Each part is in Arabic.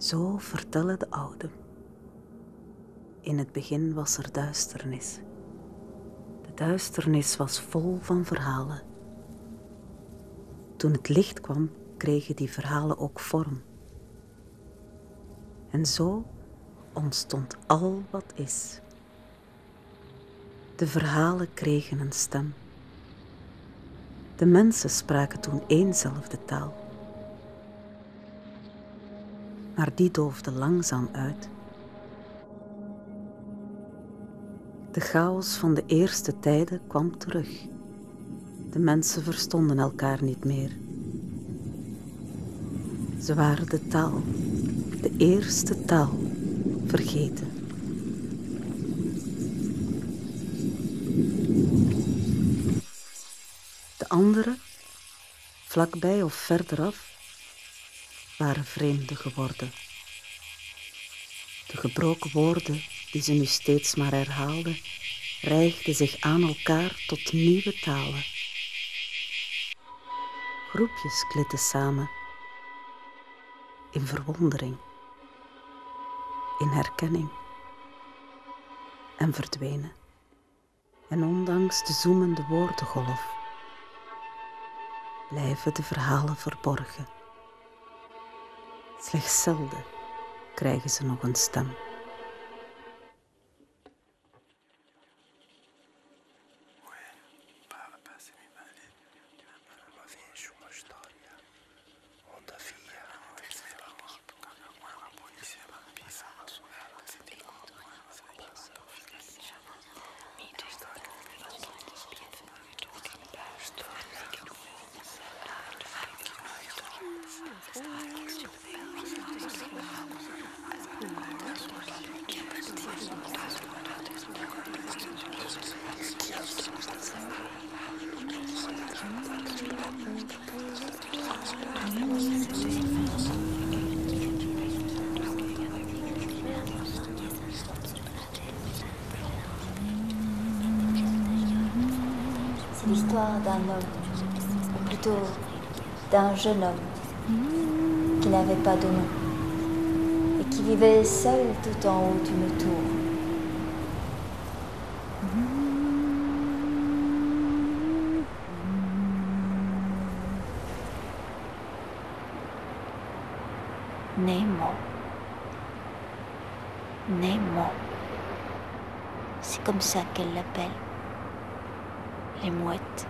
Zo vertellen de ouden. In het begin was er duisternis. De duisternis was vol van verhalen. Toen het licht kwam, kregen die verhalen ook vorm. En zo ontstond al wat is. De verhalen kregen een stem. De mensen spraken toen éénzelfde taal. Maar die doofde langzaam uit. De chaos van de eerste tijden kwam terug. De mensen verstonden elkaar niet meer. Ze waren de taal, de eerste taal, vergeten. De andere, vlakbij of verderaf, waren vreemden geworden. De gebroken woorden die ze nu steeds maar herhaalden, rijgden zich aan elkaar tot nieuwe talen. Groepjes klitten samen in verwondering, in herkenning en verdwenen. En ondanks de zoemende woordengolf blijven de verhalen verborgen. Slechts zelden krijgen ze nog een stem. D'un homme, ou plutôt d'un jeune homme, qui n'avait pas de nom, et qui vivait seul tout en haut d'une tour. Nemo. Nemo. C'est comme ça qu'elle l'appelle. Les mouettes.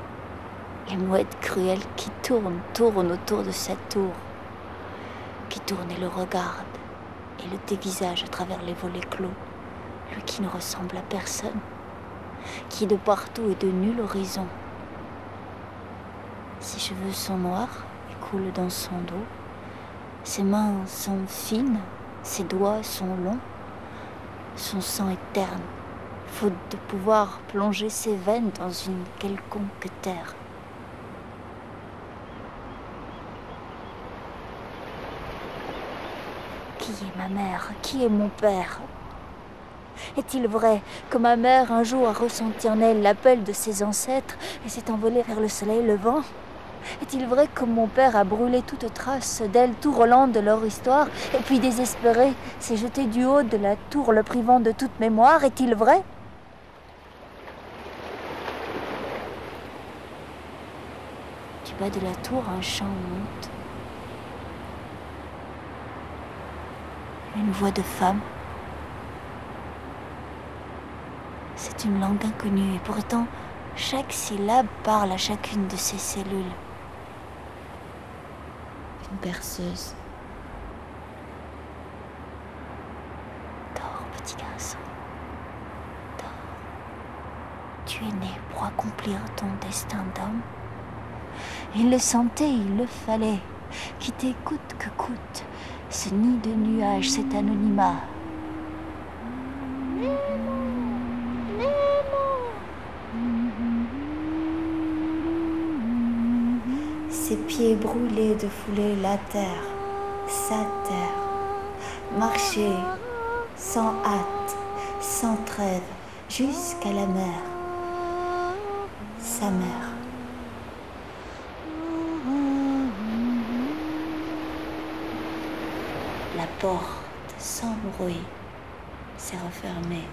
Les mouettes cruelles qui tournent, tournent autour de sa tour. Qui tournent et le regardent et le dévisagent à travers les volets clos. Lui qui ne ressemble à personne. Qui de partout et de nul horizon. Ses cheveux sont noirs et coulent dans son dos. Ses mains sont fines, ses doigts sont longs. Son sang est terne, faute de pouvoir plonger ses veines dans une quelconque terre. Qui est ma mère Qui est mon père? Est-il vrai que ma mère un jour a ressenti en elle l'appel de ses ancêtres et s'est envolée vers le soleil levant? Est-il vrai que mon père a brûlé toute trace d'elle tout Roland de leur histoire et puis désespéré s'est jeté du haut de la tour le privant de toute mémoire? Est-il vrai? Du bas de la tour, un chant monte. Voix de femme. C'est une langue inconnue et pourtant chaque syllabe parle à chacune de ses cellules. Une berceuse. Dors, petit garçon. Dors. Tu es né pour accomplir ton destin d'homme. Il le sentait, il le fallait. Quitter coûte que coûte ce nid de nuages, cet anonymat. Ses pieds brûlés de fouler la terre, sa terre. Marcher sans hâte, sans trêve, jusqu'à la mer. Sa mère. La porte, sans bruit, s'est refermée.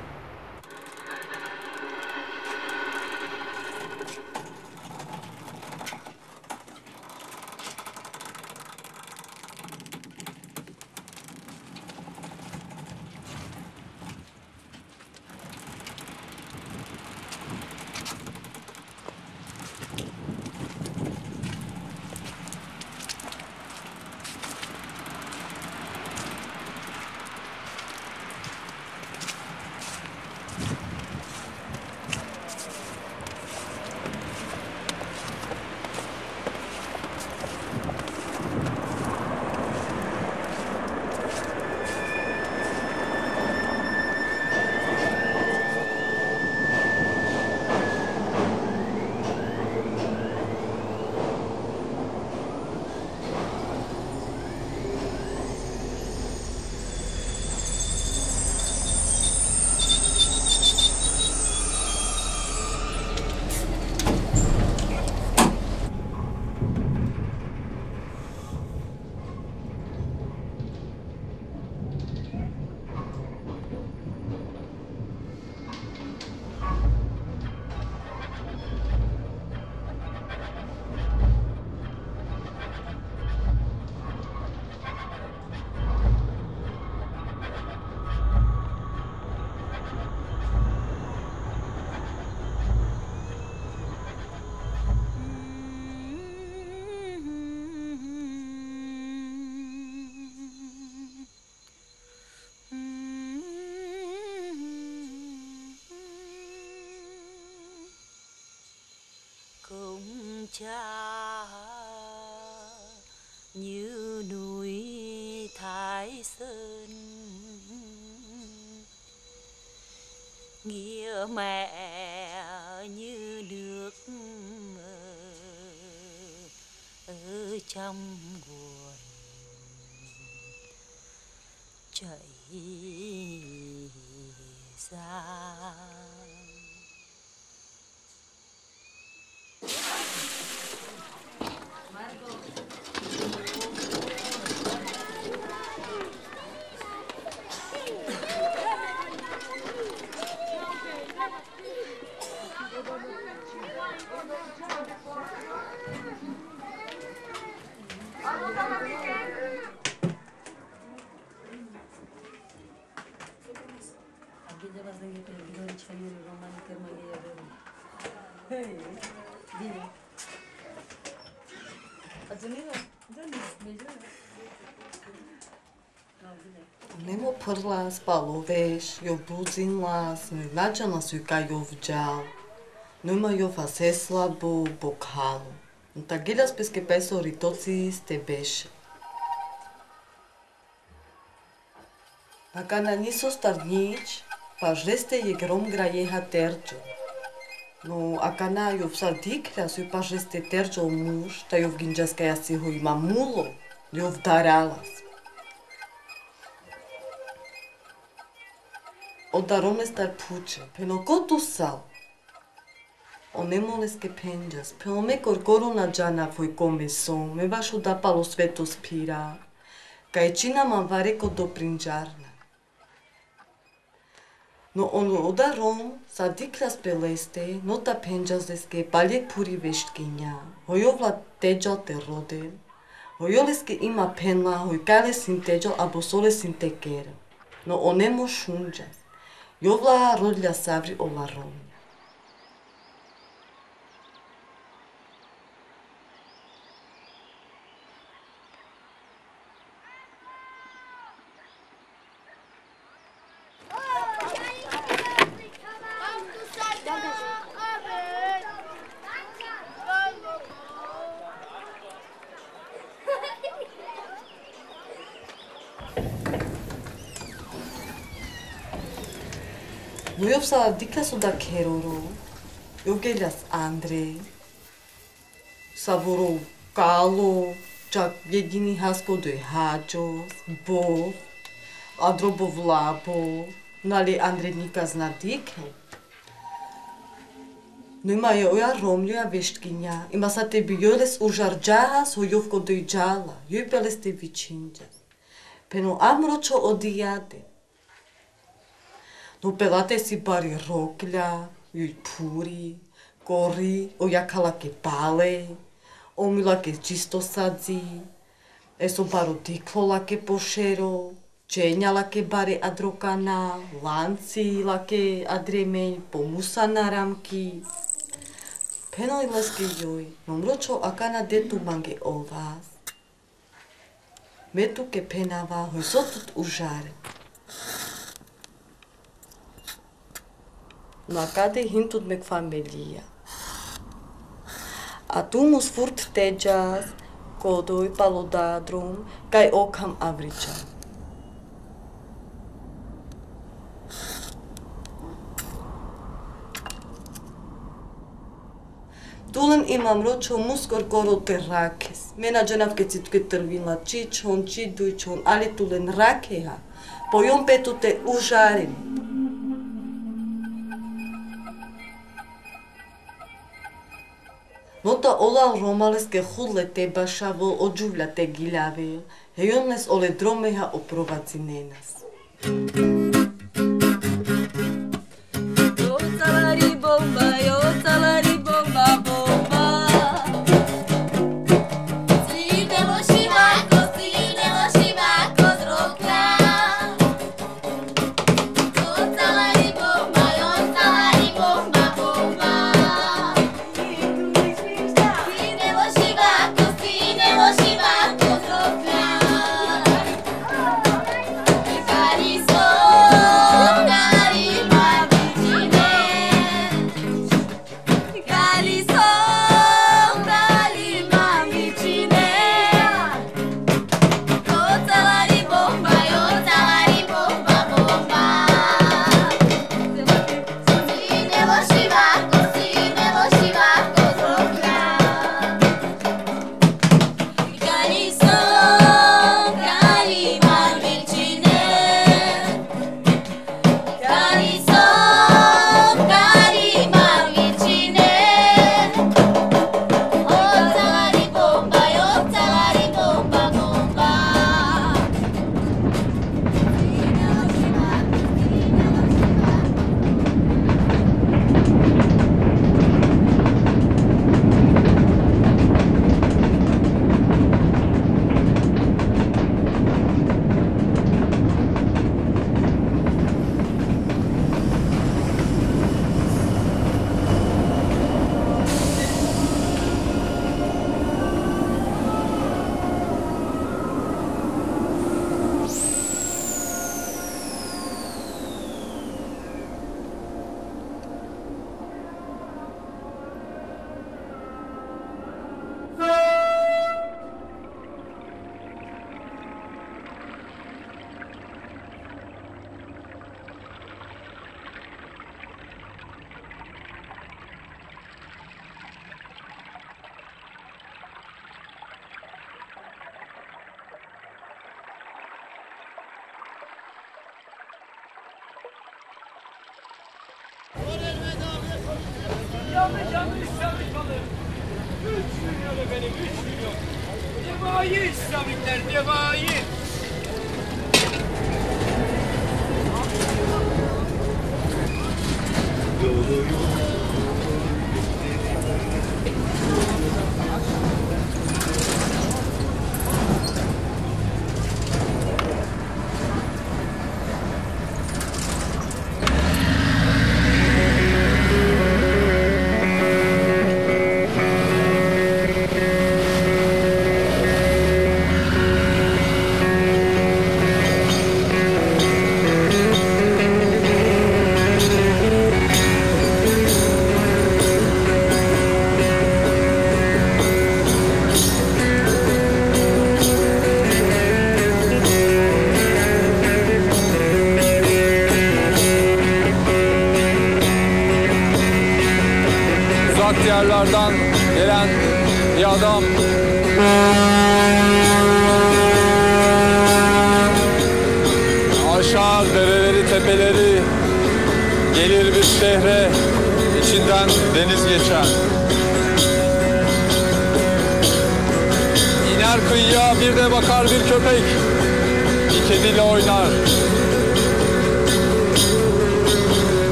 Cha như núi thái sơn. Nghĩa mẹ như nước ở trong nguồn chảy ra. Да, не romani que magia de mim. Dime. Azumila, не među. Немо прлас, паловеш, јов бузинлас, но наджана ја ка јов джал. Но има јов асе слабо, бокало. Но та гелјас песке песо ритоци сте беше. Пака на нисо старнич, parjeste Jegrom Grajeha Terđo. No, a kanaju vsa dikra é su i parjeste Terđo muž, ta jov ginđaska jasihu ima mulo, jov daralas. Odarome star puče, peno kotu sal. O Onemoles que penjas, pelo me corcoro na jana foi começou, me baixo da palo svetos pira. Caetina manvare do prinjarna. Но он одаром са дикрас пелесте, но та пенджазеске палек пури вештгиња. Хојовла теджал те роден, Хојолеске има пенла, хојкале син теджал, або соле син текер. Но онемо шунджас. Јовла родля саври оваром. 요게랴스 니카소다 케로로 요게랴스 안드레 사보로 깔로 čak jediný haspodu je Háčos, Bov, Adrobov Lábo, nali Andredníka znatíke. No ima je oja Romlja veštkinja, ima sa tebi joles užarđaha s hojovko dojđala, joj peles tebi činđas. Peno amročo odijade, Rupelate sipari rokla, yuipuri, kori, oyakala ke pale, omila ke čistosadzi, esobaru dikvola ke pošero, čeňa lake bare adrokana, lanci lake adremeň, pomusa na ramky. Penali leske joj, nomročo akana detu mange o vás. Metu ke penava, hoj sotut užar. но макаде хинтот мек фамилија. А ту му сфурт теджас, кодој палодадром, кај окам аврича. Тулен имам рочо мускор коро те ракес. Менадженав ке цитке трвила чичон, чон, али тулен ракеа. Појон петоте ужарени. მოთა ოლალ რომალესკე ხულე ტებაშავო ოჯუვლა ტეგილავე ჰეიონეს ოლე დრომეჰა ოპროვაცინენას Thank you.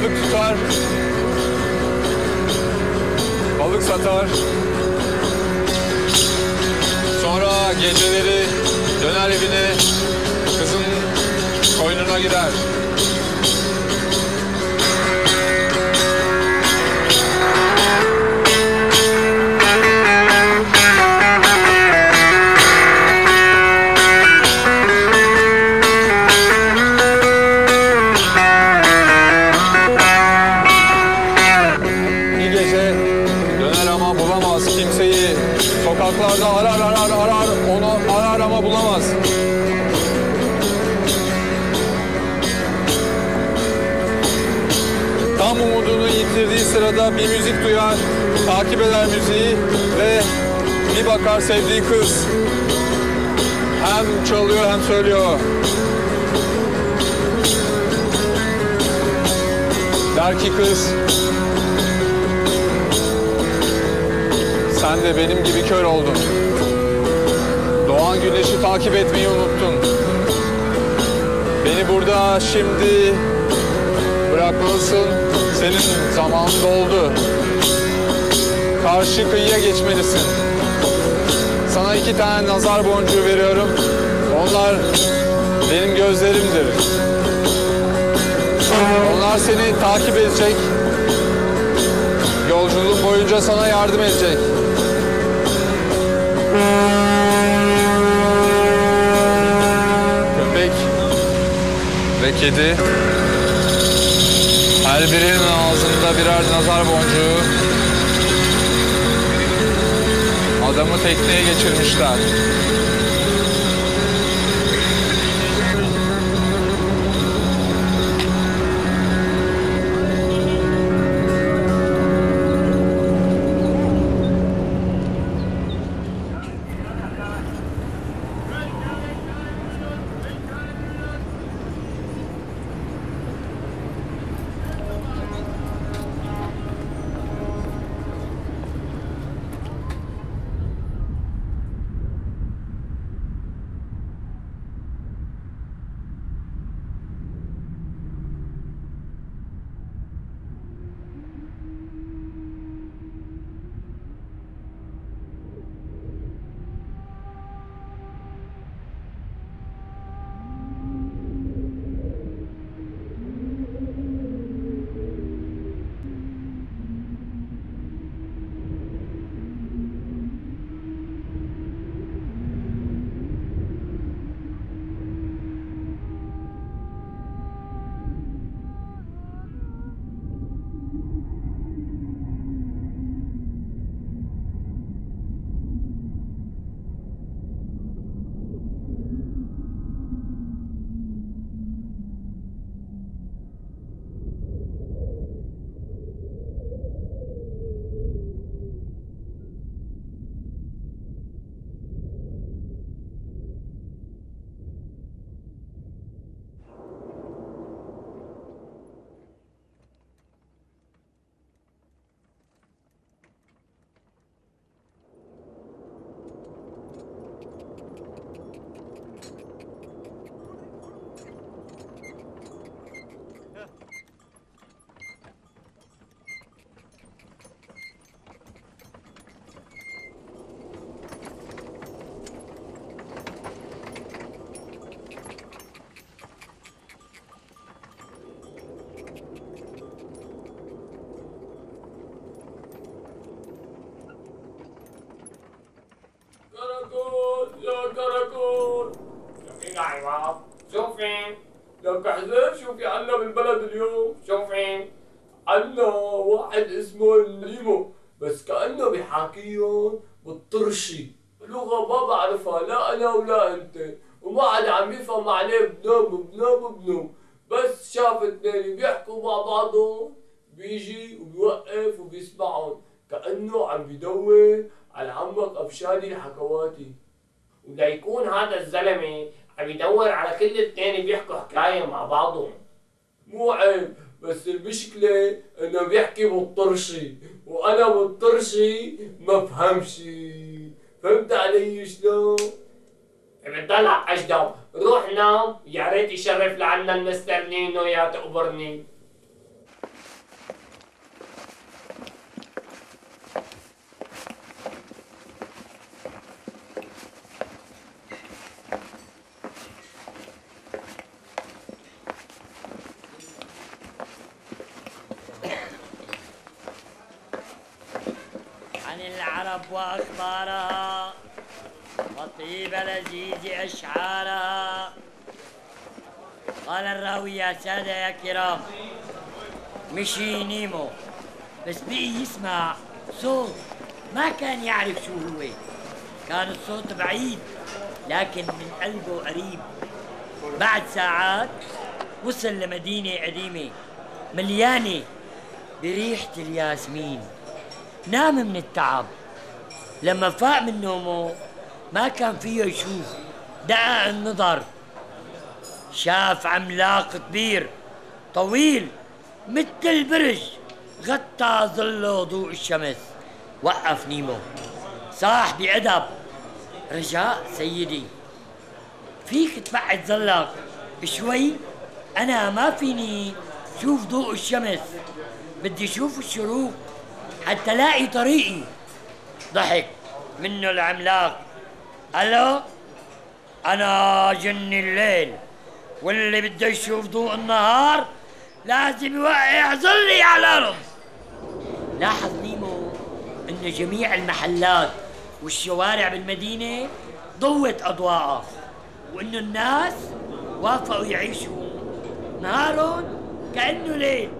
Balık tutar, balık satar. Sonra geceleri döner evine, kızın koynuna gider. Bakar sevdiği kız. Hem çalıyor hem söylüyor. Der ki kız, Sen de benim gibi kör oldun. Doğan güneşi takip etmeyi unuttun. Beni burada şimdi bırakmalısın. Senin zamanın doldu. Karşı kıyıya geçmelisin. Sana iki tane nazar boncuğu veriyorum. Onlar benim gözlerimdir. Onlar seni takip edecek. Yolculuğun boyunca sana yardım edecek. Köpek ve kedi her birinin ağzında birer nazar boncuğu adamı tekneye geçirmişler. تركون. شوفي العوض شوفي. لك حزام شوفي عنا بالبلد اليوم. شوفي. عنا واحد اسمه الليمو بس كأنه بيحاكيهم بالطرشي. لغة ما بعرفها. لا أنا ولا أنت. وما حدا عم يفهم عليه. بنوم بنوم بنوم. بس شاف اثنين بيحكوا مع بعضهم. بيجي وبيوقف وبيسمعهم. كأنه عم بدور على عمك أبشاري الحكواتي. وليكون هذا الزلمة عم يدور على كل اثنين بيحكوا حكاية مع بعضهم. مو عيب بس المشكلة إنه بيحكي بالطرشي وأنا بالطرشي ما بفهمش فهمت علي شلون؟ بتطلع اشدب روح نام يا ريت يشرف لعنا المستر نينو يا تقبرني الراوي يا سادة يا كرام. مشي نيمو. بس بقي يسمع صوت. ما كان يعرف شو هو. كان الصوت بعيد لكن من قلبه قريب. بعد ساعات وصل لمدينة قديمة مليانة بريحة الياسمين. نام من التعب. لما فاق من نومه ما كان فيه يشوف. دقق النظر. شاف عملاق كبير طويل مثل البرج غطى ظله ضوء الشمس وقف نيمو صاح بأدب رجاء سيدي. فيك تبعد ظلك شوي أنا ما فيني شوف ضوء الشمس. بدي شوف الشروق حتى لاقي طريقي. ضحك منه العملاق. ألو؟ أنا جن الليل. واللي بده يشوف ضوء النهار لازم يوقع ظلي على الأرض. لاحظ نيمو إن جميع المحلات والشوارع بالمدينة ضوت اضواءها وإنه الناس وافقوا يعيشوا نهارهم كأنه ليل.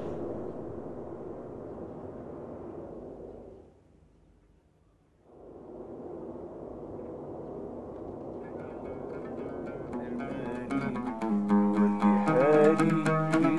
ready?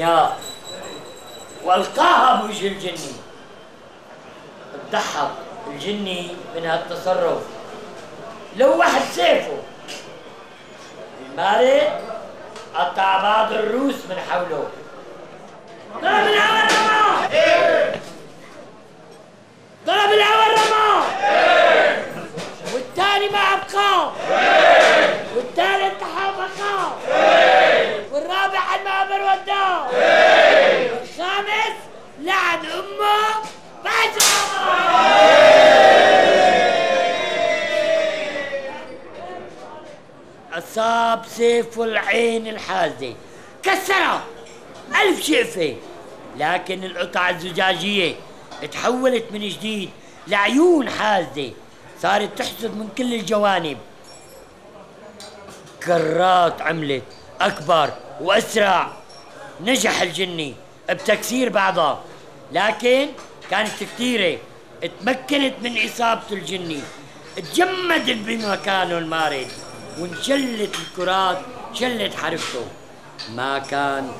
العمياء والقاها بوجه الجني ضحك الجني من هالتصرف. لو واحد سيفه. المارد قطع بعض الروس من حوله. ضرب الهوى الرمى ضرب الهوى الرمى والثاني ما أبقى والثالث تحافقا والرابع المعبر وداه والخامس لعن أمه أصاب سيف العين الحازة كسرها. ألف شقفة لكن القطع الزجاجية تحولت من جديد لعيون حازة. صارت تحصد من كل الجوانب. كرات عملت أكبر. وأسرع. نجح الجني بتكسير بعضها لكن كانت كثيرة. تمكنت من إصابة الجني. تجمد بمكانه المارد وانشلت الكرات شلت حركته. ما كان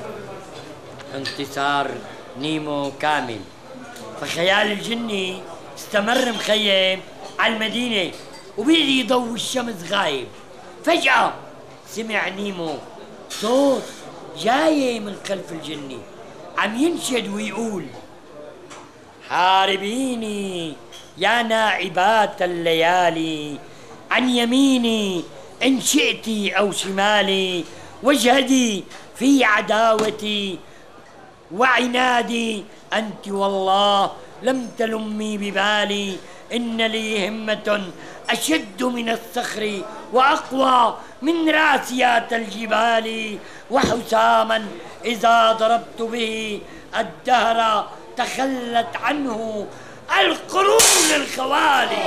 انتصار نيمو كامل. فخيال الجني استمر مخيم على المدينة وبيدي ضوء الشمس غايب. فجأة سمع نيمو صوت جاي من خلف الجني عم ينشد ويقول حاربيني يا نائبات الليالي عن يميني إن شئت أو شمالي واجهدي في عداوتي وعنادي أنت والله لم تلمي ببالي إن لي همة أشد من الصخر وأقوى من راسيات الجبال وحساما إذا ضربت به الدهر تخلت عنه القرون الخوالي.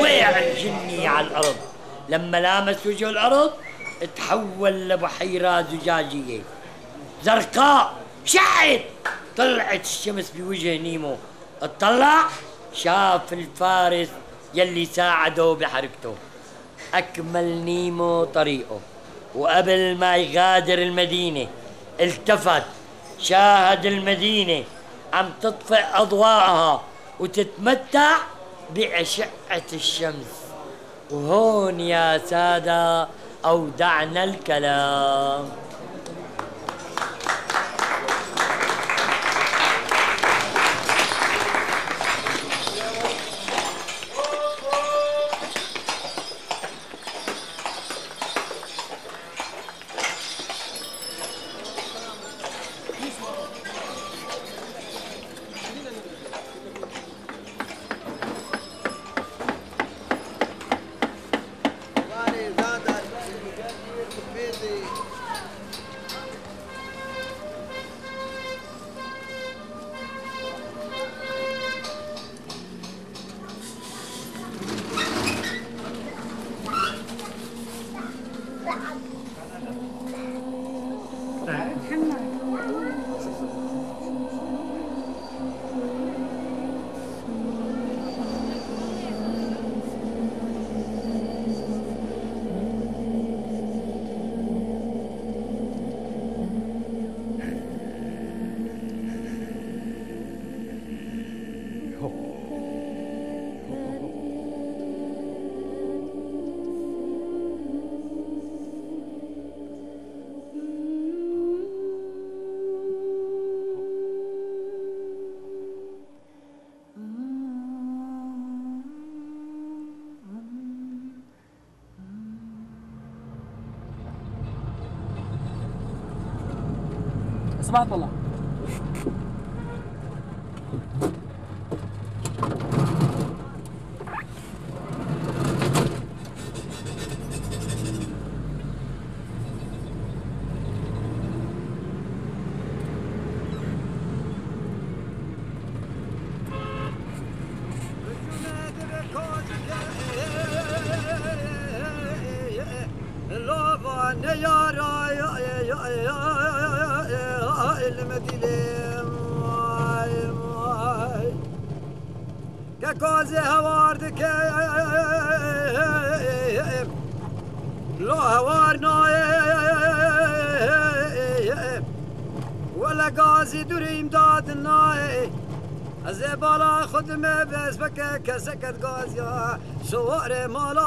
وقع الجني على الأرض. لما لامس وجه الأرض تحول لبحيرة زجاجية. زرقاء شعت طلعت الشمس بوجه نيمو. اطلع شاف الفارس يلي ساعده بحركته. أكمل نيمو طريقه. وقبل ما يغادر المدينة التفت شاهد المدينة عم تطفئ أضواءها وتتمتع بأشعة الشمس. وهون يا سادة أودعنا الكلام. صباح الله. So what am I?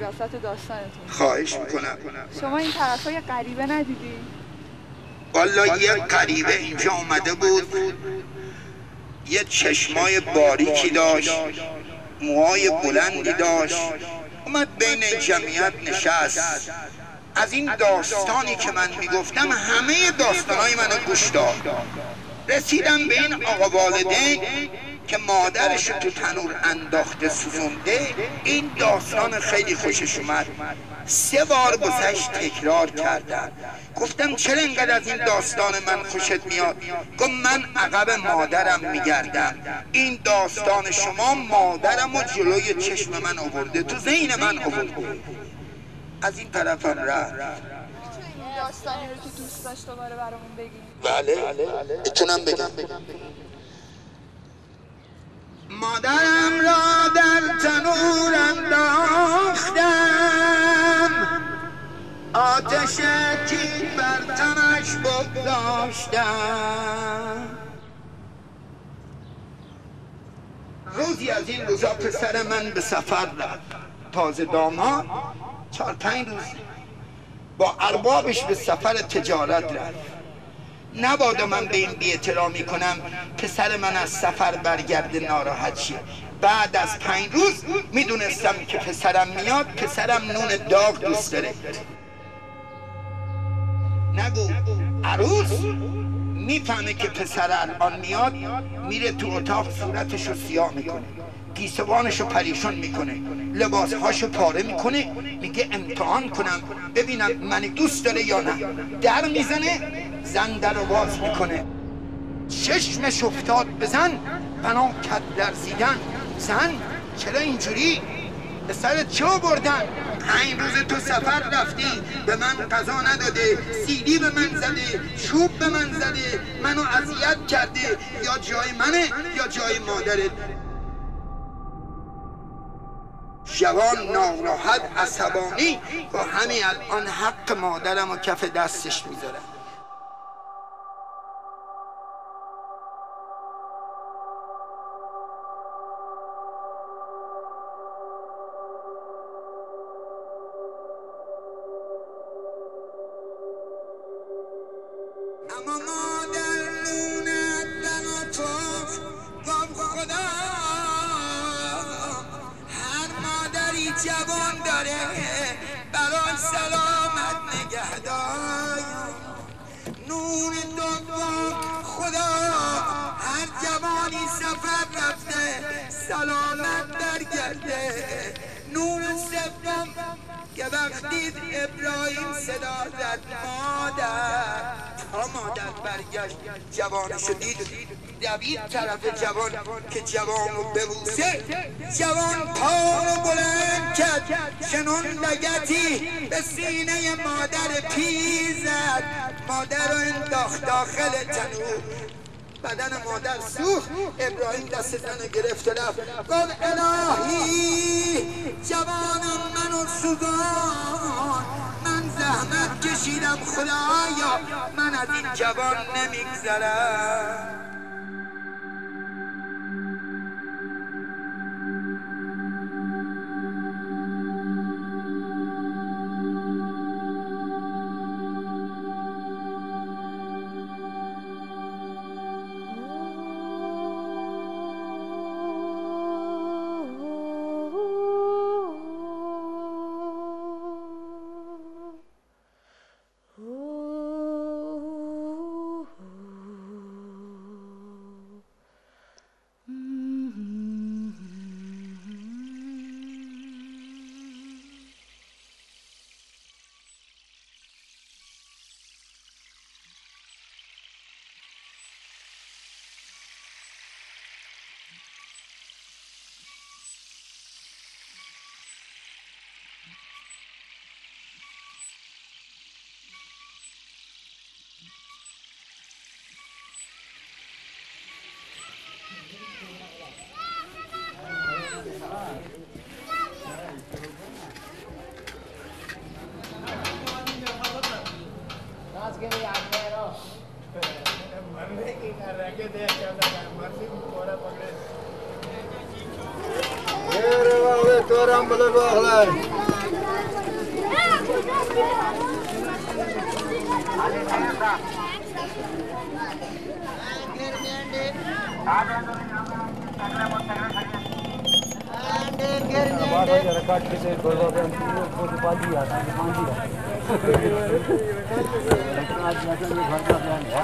ببخشید وسط داستانتون. خواهش می‌کنم. شما این طرفای غریبه ندیدی؟ والا یه غریبه اینجا اومده بود. یه چشمای باریکی داشت. موهای بلندی داشت. اومد بین جمعیت نشست. از این داستانی که من می‌گفتم همه داستانهای منو گوش داد. رسیدم به این آقا والدین که مادرش رو تو تنور انداخته سوزونده این داستان خیلی خوشش اومد سه بار گذشت تکرار کردن گفتم چرا اینقدر از این داستان من خوشت میاد گفت من عقب مادرم میگردم این داستان شما مادرم و جلوی چشم من آورده تو ذهن من آورده از این طرفم رفت داستانی رو که دوست داشت دوباره برامون بگی بله می‌تونم بگم مادرم را در تنور انداختم. آتش کی بر تنش بگذاشتم. روزی از این روزا پسر من به سفر رفت. تازه داماد چهار پنج روز با اربابش به سفر تجارت رفت. نبادا من به این بی کنم پسر من از سفر برگرده ناراحت شه. بعد از پنج روز می‌دونستم که پسرم میاد پسرم نون داغ دوست داره. نگو عروس می‌فهمه که پسر الان میاد میره تو اتاق صورتش رو سیاه می‌کنه. گیسوانش رو پریشون می‌کنه. لباسهاش رو پاره می‌کنه. میگه امتحان کنم. ببینم من دوست داره یا نه. در می‌زنه زن در باز می‌کنه. چشمش افتاد به زن بنا کرد لرزیدن زن چرا اینجوری؟ به سرت چه بردن پنج روز تو سفر رفتی. به من غذا نداده. سیلی به من زده. چوب به من زده. منو اذیت کرده. یا جای منه یا جای مادرت. جوان ناراحت عصبانی با همین الان حق مادرم و کف دستش می‌ذارم. وقتی ابراهیم صدا زد. مادر. تا مادر برگشت. جوانشو دید. دوید طرف جوان که جوان رو ببوسه. جوان پا بلند کرد. چنون لگدی به سینه مادر پیر زد مادر رو انداخت داخل تنور. بدن مادر سوخت. ابراهیم دست زن گرفت و رفت. گفت الهی جوانم منو سوزان من زحمت کشیدم خدایا. من از این جوان نمیگذرم. Let's give me Aguero. मरने की कर रहा है देख क्या लगा मरने को कोड़ा पकड़े। ये रे वाले तोरा बले मतलब बहले अरे नंदा आगे मेंडे आगे तो तगड़ा मत तगड़ा खड़े आगे घेर मेंडे रखा किसे गोलवा पे पूरी पाजी आती है। पाजी आज मौसम ये घर का प्लान है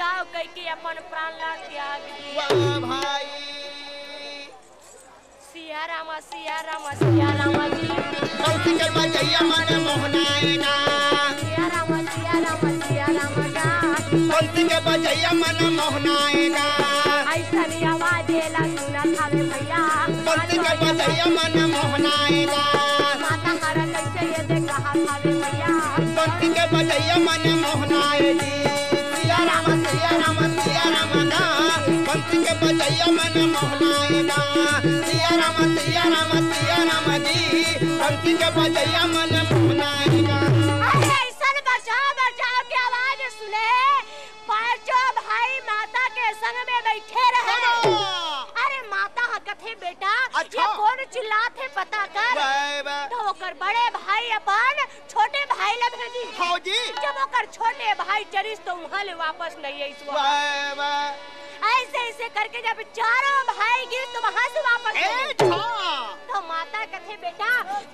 बचाओ कह के अपन प्राण ला त्याग भाई। सिया रामा सिया रामा सिया रामा जी मन मोहनाएगा सिया रामा सिया रामा सिया रामा के मन मोहनाएगा ऐसा नहीं आवाज़ एला सुना था रे भैया के बजैया मन मोहनाएगा माता हरा कैसे ये देख रहा था रे भैया के मन के बजैया मन मोहनाएगा। सिया राम सिया राम सिया राम जी पंथी के बजैया मन मोहनाएगा। अरे ऐसा बचाओ बचाओ की आवाज़ सुने। पाँचों भाई माता के संग में बैठे रहे। हकथे बेटा? ये कौन चिल्लात है पता कर? तो ओकर बड़े भाई अपन छोटे भाई ले भेजी फौजी जब ओकर छोटे भाई चरिस तो वहाँ ले वापस नहीं आई ऐसे ऐसे करके जब चारों भाई गिर तो वहाँ से वापस तो माता कथे बेटा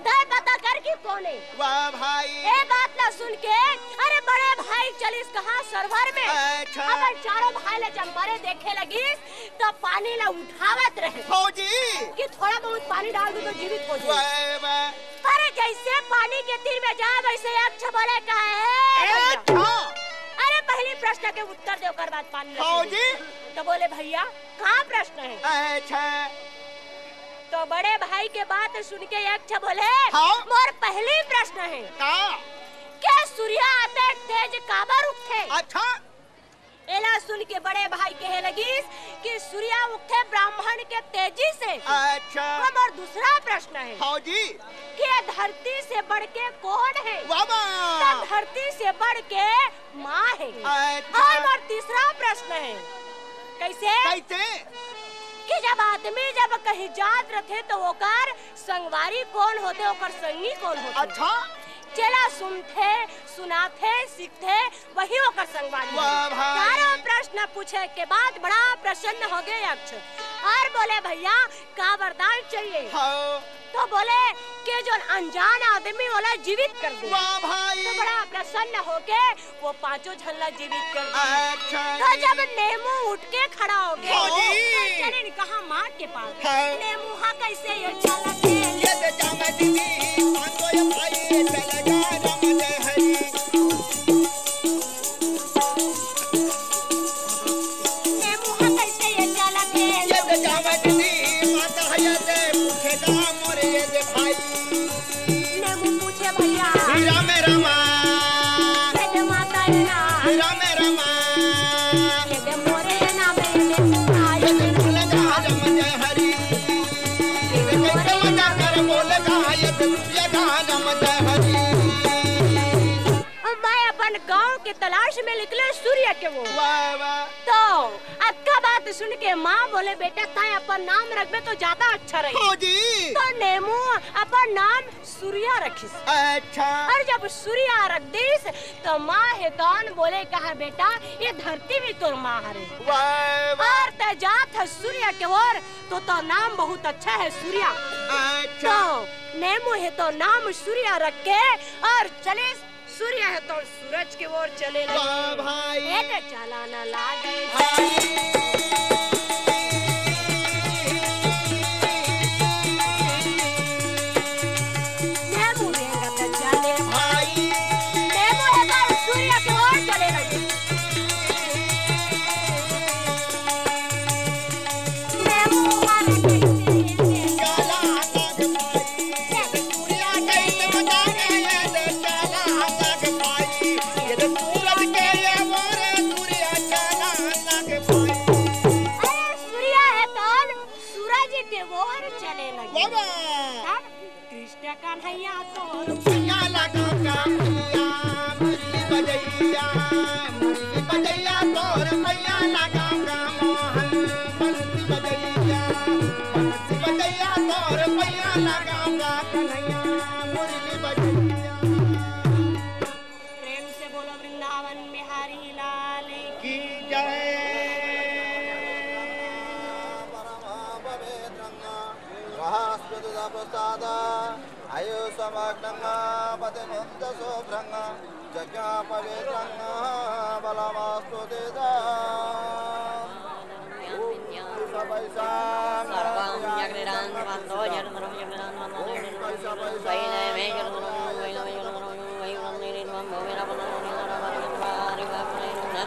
दे पता कर की कौन है? वाह भाई। ए बात ना सुन के अरे बड़े भाई चलिस कहा सरवर में? अच्छा। अगर चारों भाई ले जब मरे देखे लगी तो पानी ला उठावत रहे। फौजी कि थोड़ा बहुत पानी डाल दो तो जीवित हो वाह अरे जैसे पानी के तीर में जाए वैसे एक बोले का है। अरे पहले प्रश्न के उत्तर दे ओकर बाद पानी रख फौजी? तो बोले भैया कहाँ प्रश्न है? अच्छा। तो बड़े भाई के बात सुन के एक बोले हाँ? मोर पहली प्रश्न है। क्या सूर्य आते तेज काबर उठे अच्छा। एला सुन के बड़े भाई कहे लगी कि सूर्य उठे ब्राह्मण के तेज़ी से। अच्छा। और दूसरा प्रश्न है फौजी कि धरती से बढ़ के कौन है? धरती से बढ़ के माँ है। अच्छा। और और तीसरा प्रश्न है कैसे? कैसे? कि जब आदमी जब कहीं जात रहे तो ओकर संगवारी कौन होते ओकर संगी कौन होते? अच्छा। चला सुनते सुनाते सीखते वही होकर संगवारी चारों प्रश्न पूछे के बाद बड़ा प्रसन्न हो गए अक्ष। और बोले भैया का वरदान चाहिए। हाँ। तो बोले कि जो अनजान आदमी वाला जीवित कर दे। भाई। तो बड़ा प्रसन्न हो के वो पाँचों झल्ला जीवित कर अच्छा तो जब नेमू उठ के खड़ा हो गया फौजी। तो कहा माँ के पास। हाँ। नेमू हाँ कैसे? ये चला के ये जामा दीदी पाँचों भाई चल जा राम जय हरि के तलाश में निकले सूर्य के वो। वाह वाह। तो अक्का बात सुन के माँ बोले बेटा ताए अपन नाम रखबे तो ज़्यादा अच्छा रही। फौजी तो नेमू अपन नाम सूर्या रखिस। अच्छा। और जब सूर्या रख दिस तो माँ हेतौन बोले कहा बेटा ये धरती भी तोर माँ हरे। और ते जात है सूर्य के ओर तो तो नाम बहुत अच्छा है सूर्या। अच्छा। तो नेमू है तो नाम सूर्या रख के और चले सूर्य है तो सूरज की ओर चले लगे भाई। तो चलाना लागे बाबा कृष्ण कन्हैया तो का पिया तोर मैया लगा का महास्पदप्रसाद आयुषमग्नः पतिमुन्दशुभ्रं जज्ञापवित्रं बलमास्तु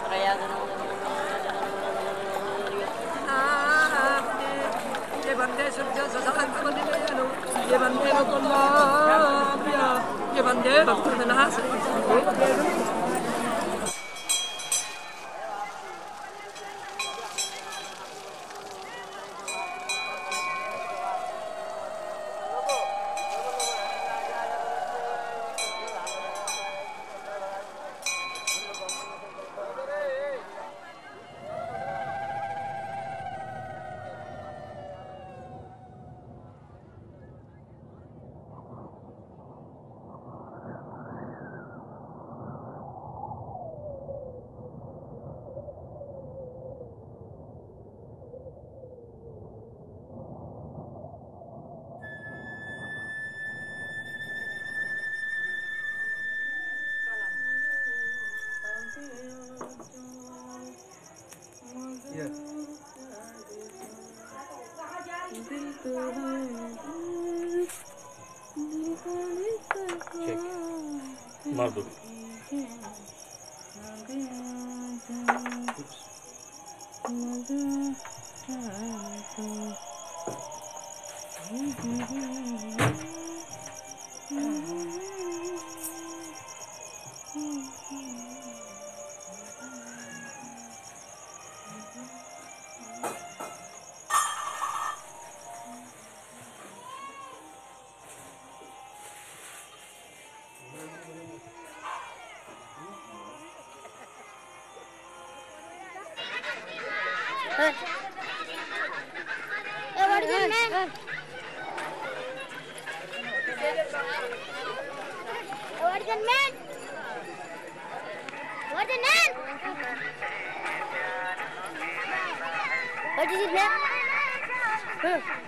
त्रयादनम् بندے سن جا سلام کر لے لو یہ بندے کو اللہ یہ بندے وقت نہ What did it now?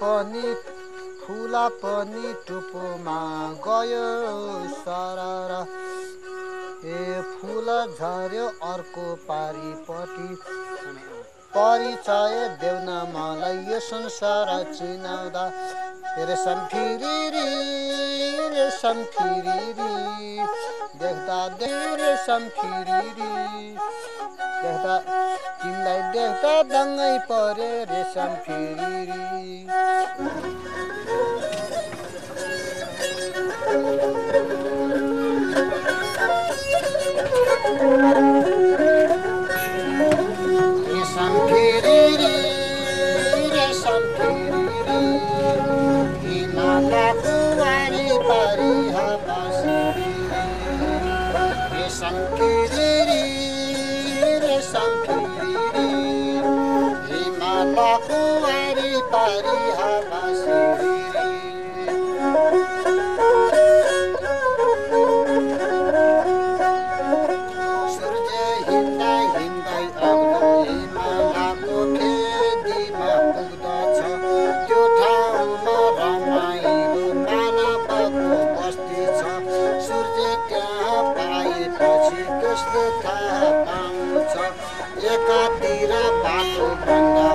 पनि फुला पनि टुप्पोमा गयो सरर। ए फुल झर्यो अर्को पारिपट्टि परिचय देउन मलाई यो संसार चिनाउँदा। eres Sankiriri, eres Sankiriri, Devda Devre Sankiriri, Devda Kimlai Devda Dangai Pare Re Sankiriri. Re Himalaya एका तीरा बासु बंदा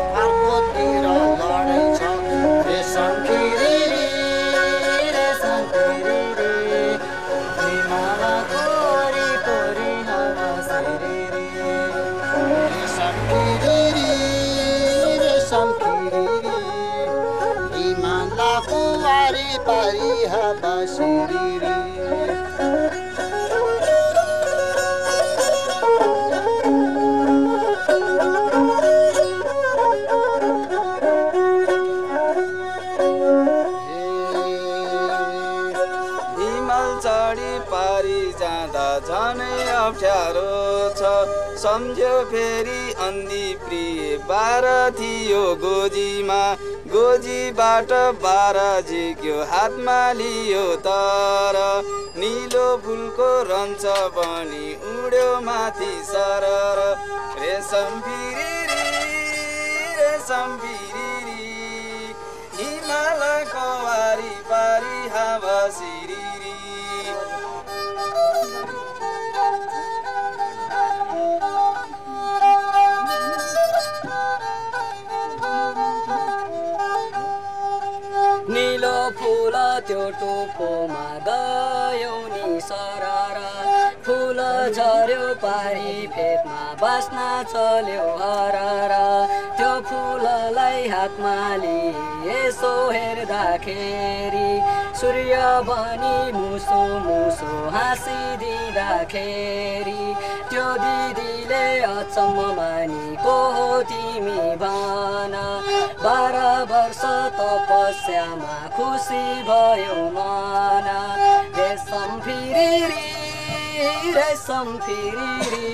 बाह्र थियो गोजीमा गोजीबाट बाह्र झिक्यो हातमा लियो तर। निलो फुलको रन्छ बनी उड्यो माथि सरर रेशम फिरिरी रेशम हिमालयको वारी पारी हावा to pomagay. फुल झर्यो पारी फेदमा बाँच्न चल्यो हरर त्यो फुललाई हातमा लिए यसो हेर्दाखेरि सूर्य बनी मुसो मुसो हाँसिदिँदाखेरि त्यो दिदीले अचम्म मानी को हो तिमी भन। बाह्र वर्ष तपस्यामा खुसी भयो मन। फिरिरी रेसम फेरि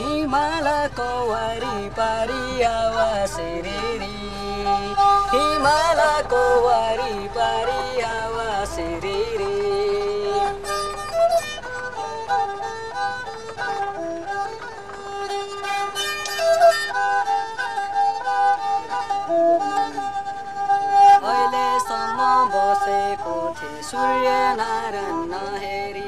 हिमालको वरिपारी हावा हिमालको वरिपारी हावा सिरिरी अहिलेसम्म बसेको थिएँ सूर्य नारायण नहेरी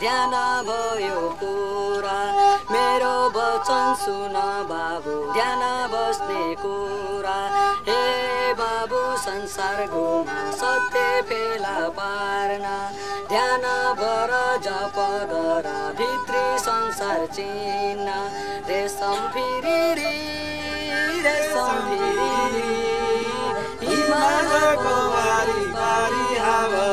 ध्यान भयो पुरा मेरो वचन सुन बाबु ध्यान बस्ने कुरा हे बाबु संसार घुम सत्य फेला पार्न। ध्यान गर जप गर भित्री संसार चिन्न। रेशम फिरिरी रेशम फिरिरी हिमालयको वारी पारी हावा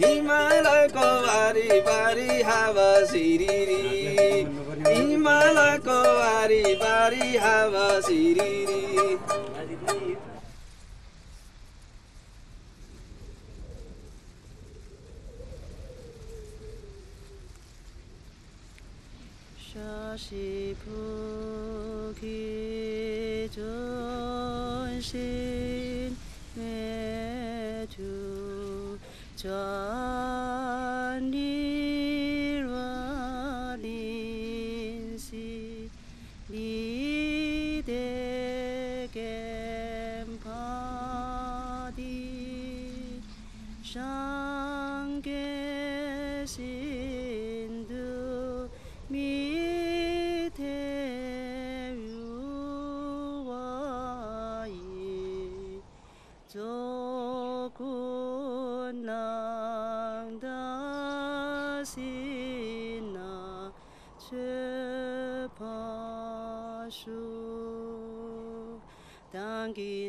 हिमालयको वारी पारी हावा सिरिरी हिमालयको वारी पारी हावा सिरिरी 전신 매주 전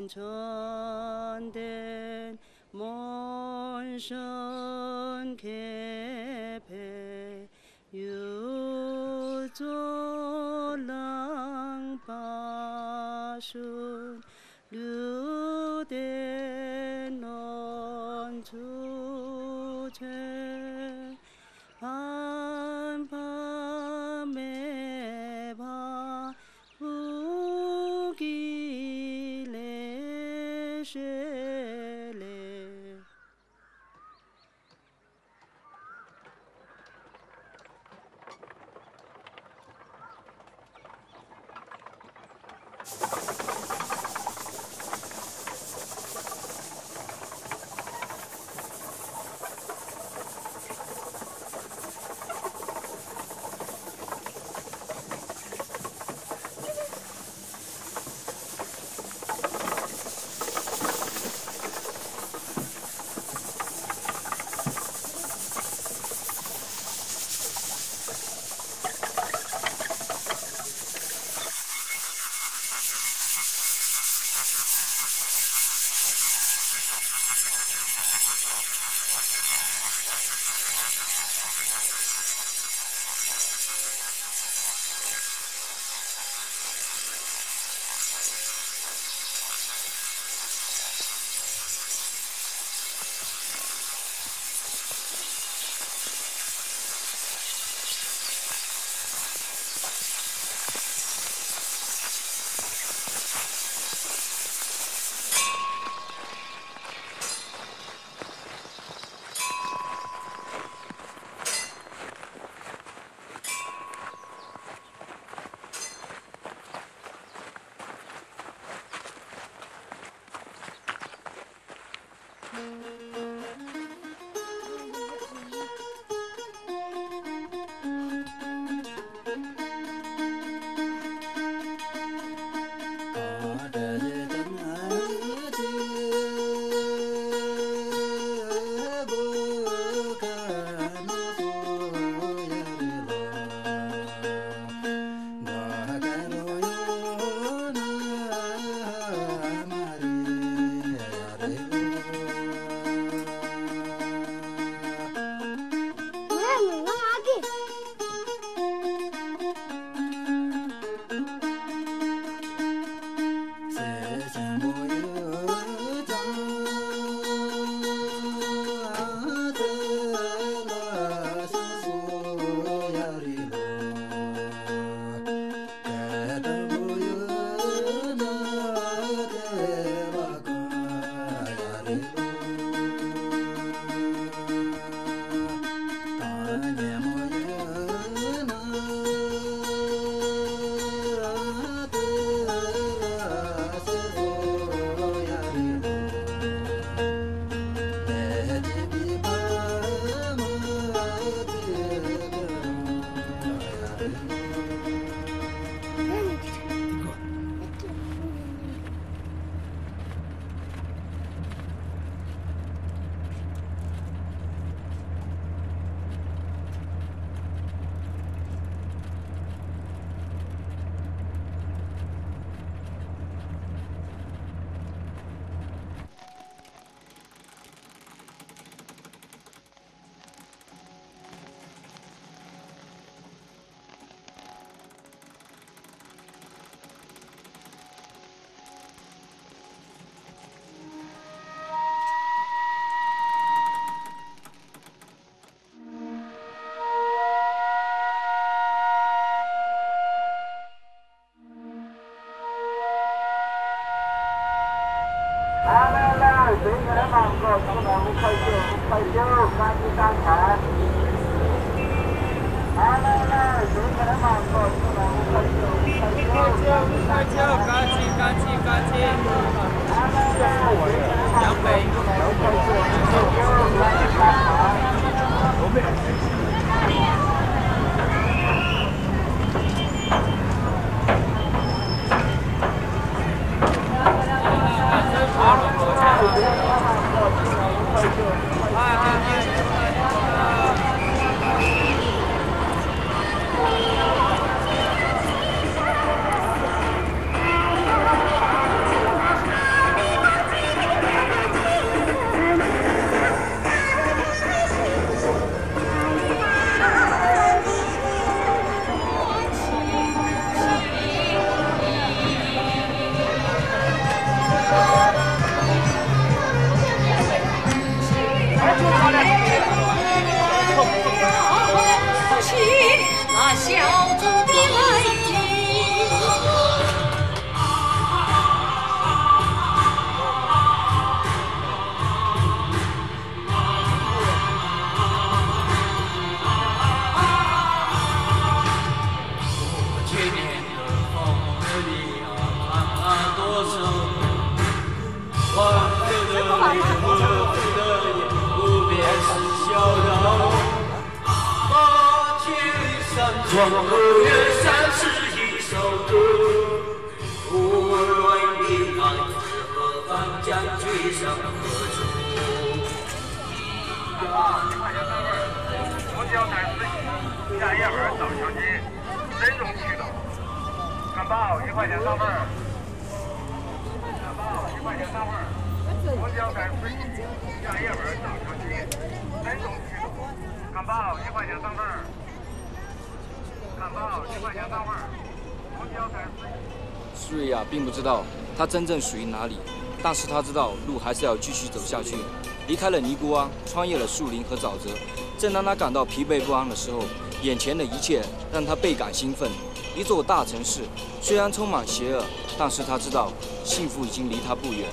전된 몬션 개패 유조랑 바순 류대 넌 주제 wishes. Arizona. 真正属于哪里，但是他知道路还是要继续走下去。离开了尼姑庵，穿越了树林和沼泽。正当他感到疲惫不安的时候，眼前的一切让他倍感兴奋。一座大城市虽然充满邪恶，但是他知道幸福已经离他不远。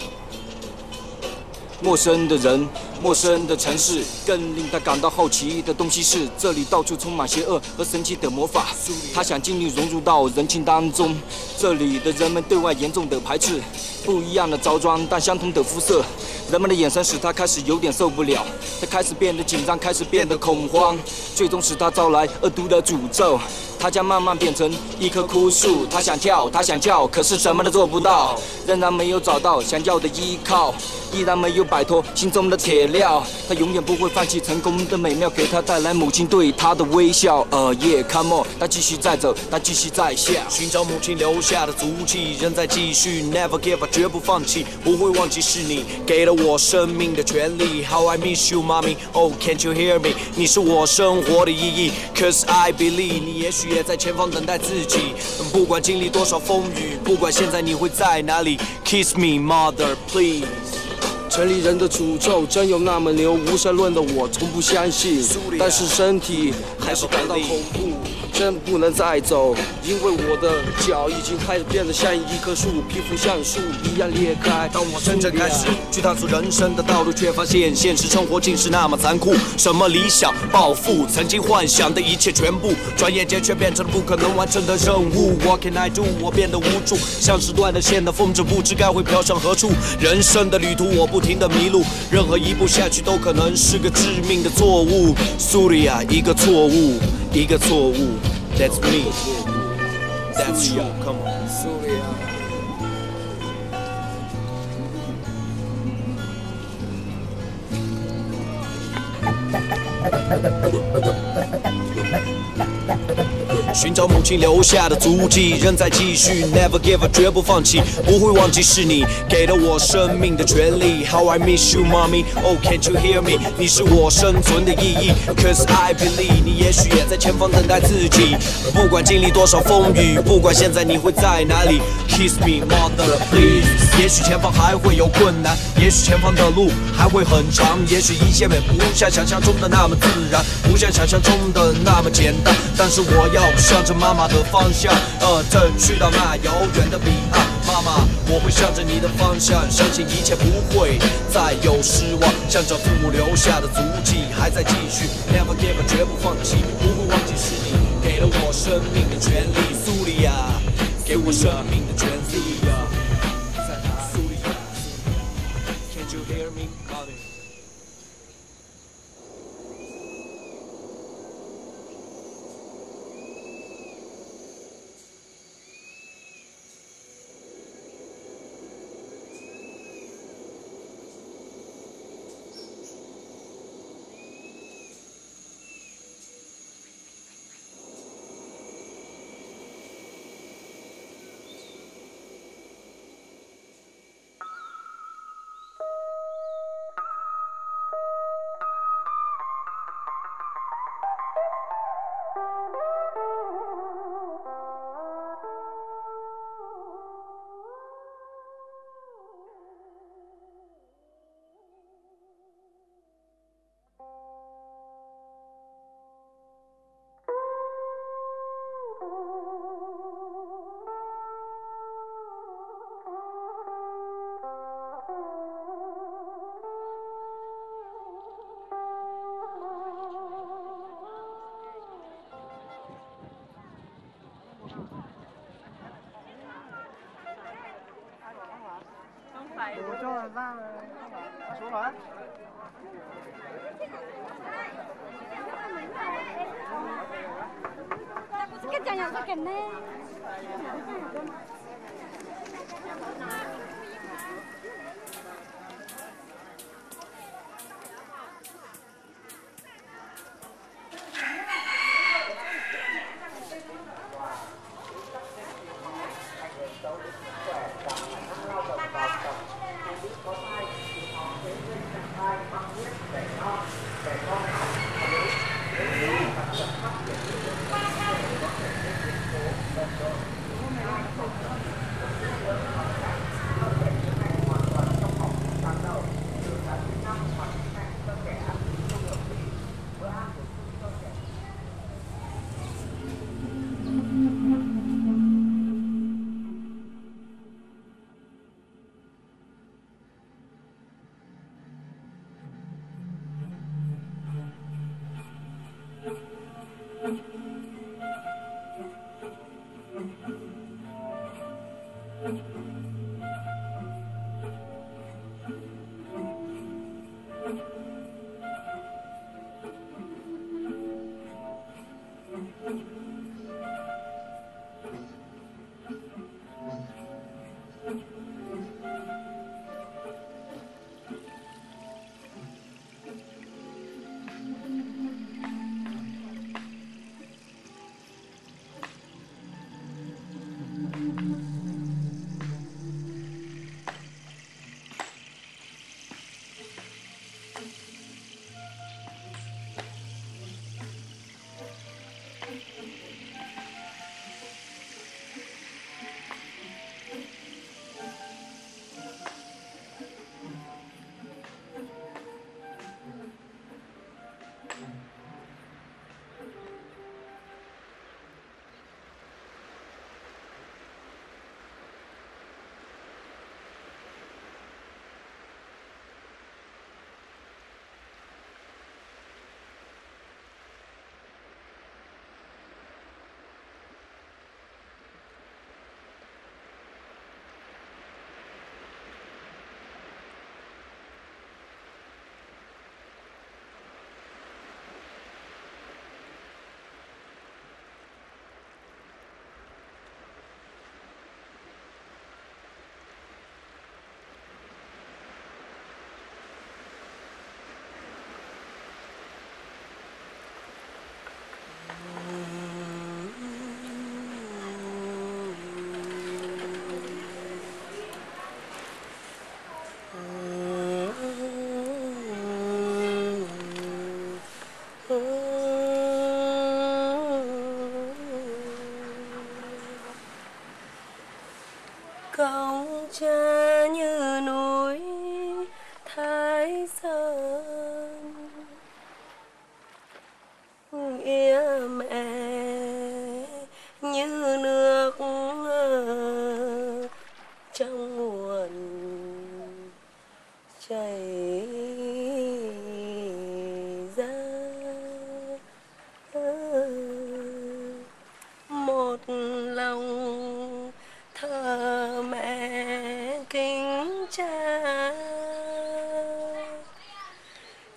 陌生的人，陌生的城市，更令他感到好奇的东西是，这里到处充满邪恶和神奇的魔法。他想尽力融入到人群当中，这里的人们对外严重的排斥，不一样的着装但相同的肤色，人们的眼神使他开始有点受不了，他开始变得紧张，开始变得恐慌，最终使他招来恶毒的诅咒。他将慢慢变成一棵枯树，他想跳，他想叫，可是什么都做不到，仍然没有找到想要的依靠，依然没有摆脱心中的铁镣。他永远不会放弃成功的美妙，给他带来母亲对他的微笑。呃耶，Come on，他继续在走，他继续在下，寻找母亲留下的足迹，仍在继续，Never give up，绝不放弃，不会忘记是你给了我生命的权利。How I miss you, mommy. Oh, can't you hear me? 你是我生活的意义，Cause I believe 你也许也在前方等待自己。不管经历多少风雨，不管现在你会在哪里，Kiss me, mother, please. 城里人的诅咒真有那么牛？无神论的我从不相信，但是身体还是感到恐怖，真不能再走，因为我的脚已经开始变得像一棵树，皮肤像树一样裂开。当我真正开始去探索人生的道路，却发现现实生活竟是那么残酷。什么理想、抱负，曾经幻想的一切全部，转眼间却变成了不可能完成的任务。What can I do？我变得无助，像是断了线的风筝，不知该会飘向何处。人生的旅途，我不停的迷路，任何一步下去都可能是个致命的错误。苏里亚，一个错误，一个错误，that's me，that's you。寻找母亲留下的足迹，仍在继续，Never give up，绝不放弃，不会忘记是你给了我生命的权利。How I miss you, mommy. Oh, can't you hear me? 你是我生存的意义，Cause I believe 你也许也在前方等待自己。不管经历多少风雨，不管现在你会在哪里，Kiss me, mother, please。也许前方还会有困难，也许前方的路还会很长，也许一切美不像想象中的那么自然，不像想象中的那么简单。但是我要向着妈妈的方向，呃，正去到那遥远的彼岸。妈妈，我会向着你的方向，相信一切不会再有失望。向着父母留下的足迹还在继续，Never give up，绝不放弃，不会忘记是你给了我生命的权利。苏里亚，给我生命的权利。咋了？我说了啊。咱不客气，咱呢。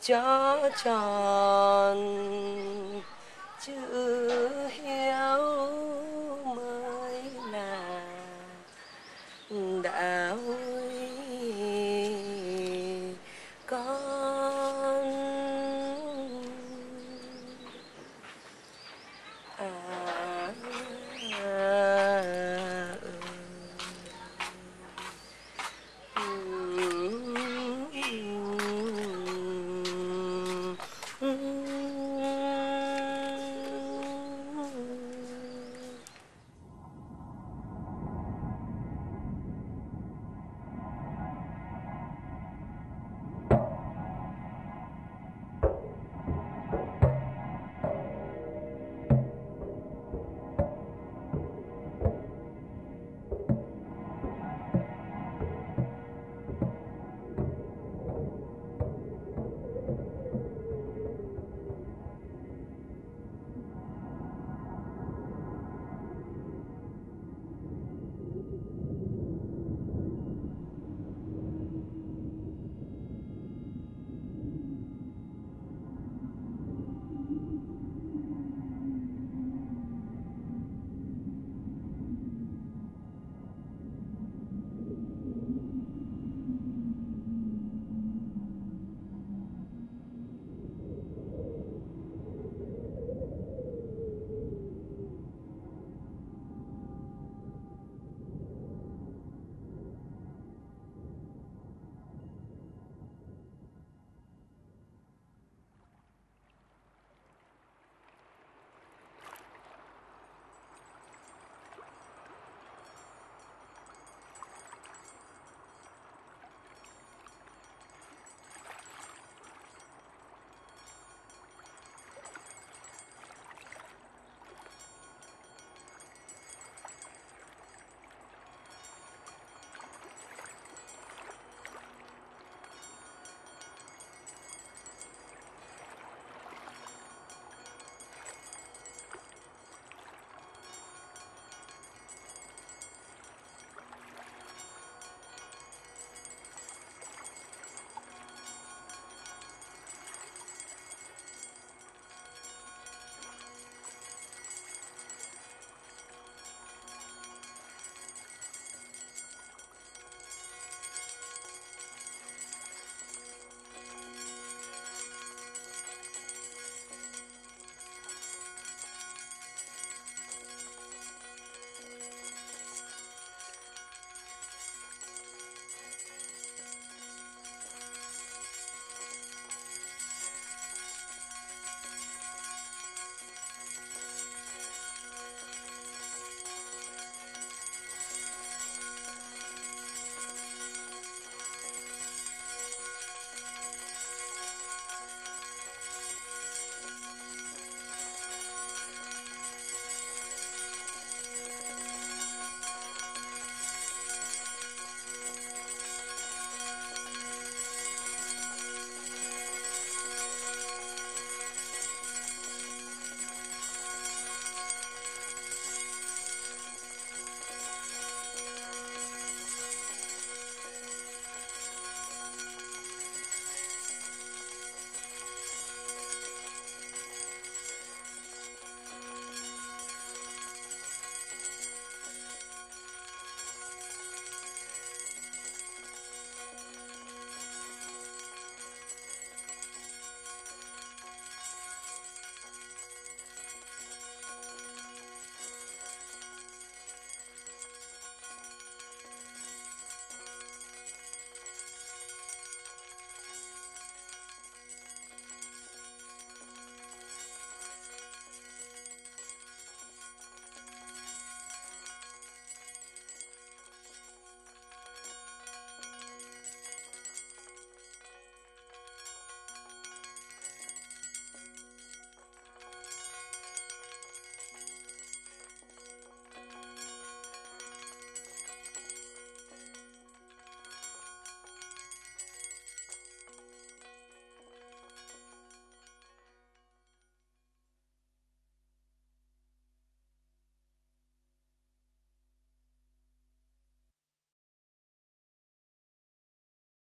cho tròn chữ hiếu mới là đạo